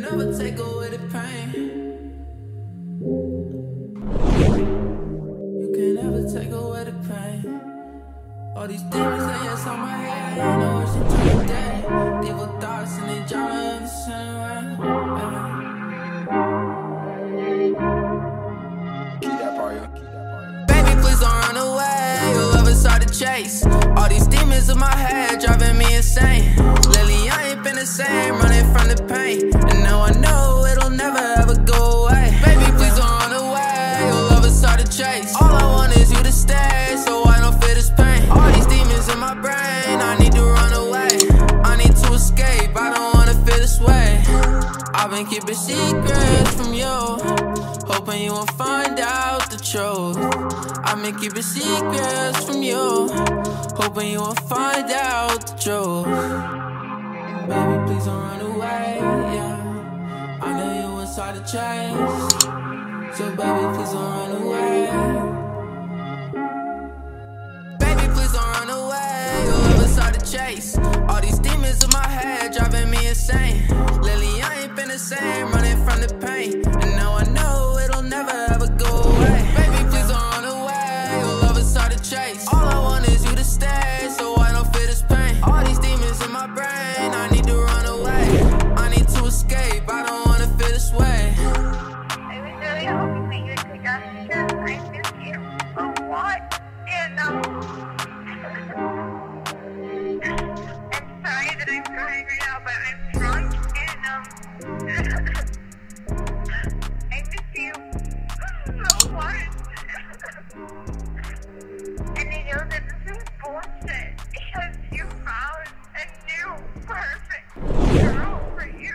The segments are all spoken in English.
Can never take away the pain. You can never take away the pain. All these demons yes on my head, I know it's day. Thoughts and they the. Baby, please don't run away. Chase. All these demons in my head driving me insane. Lately, I ain't been the same, chase. All I want is you to stay, so I don't feel this pain. All these demons in my brain, I need to run away. I need to escape, I don't wanna feel this way. I've been keeping secrets from you, hoping you won't find out the truth. I've been keeping secrets from you, hoping you won't find out the truth. Baby, please don't run away, yeah. I know you hard to chase, so baby, please don't run away. Baby, please don't run away. Is hard to chase. All these demons in my head driving me insane. Lately, I ain't been the same, running from the pain. But I'm drunk and, um, I miss you so much. and I know that this is bullshit because you found a new perfect girl for you.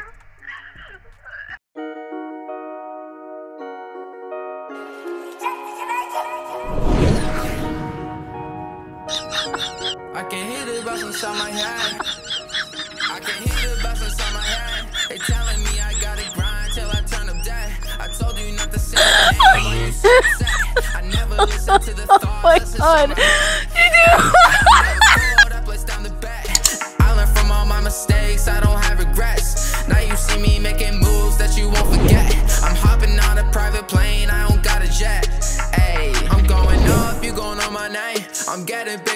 I can hear the bells inside my head. I can hear the bells inside my head. They telling me I gotta grind till I turn up dead. I told you not to say my name when you so upset. I never oh listen to the thoughts. Oh my god. You do.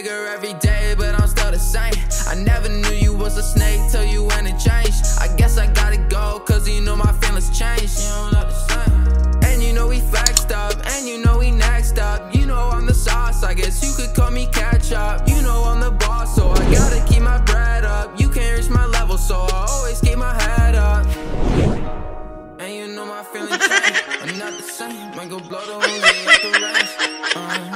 Bigger every day, but I'm still the same. I never knew you was a snake till you went and changed. I guess I gotta go, cause you know my feelings changed. You don't look the same. And you know we flexed up, and you know we next up. You know I'm the sauce, I guess you could call me catch up. You know I'm the boss, so I gotta keep my bread up. You can't reach my level, so I always keep my head up. And you know my feelings change. I'm not the same. Might go blow the way the range. Uh,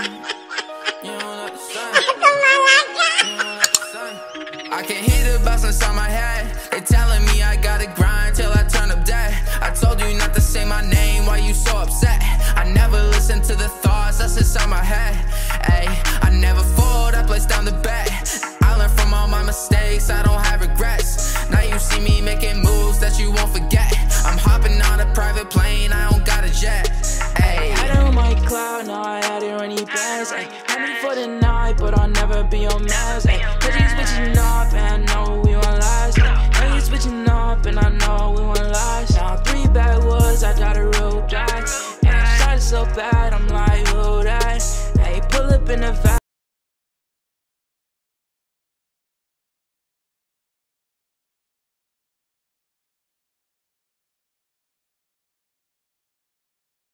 can hear the bells inside my head. They telling me I gotta grind till I turn up dead. I told you not to say my name. Why you so upset? I never listen to the thoughts that's inside my head. Ayy, I never fold. I place down the bet. Had it running plans. Ay, had me for the night, but I'll never be your mess. Ay, cause you switching up, and I know we won't last. Now you switching up, and I know we won't last.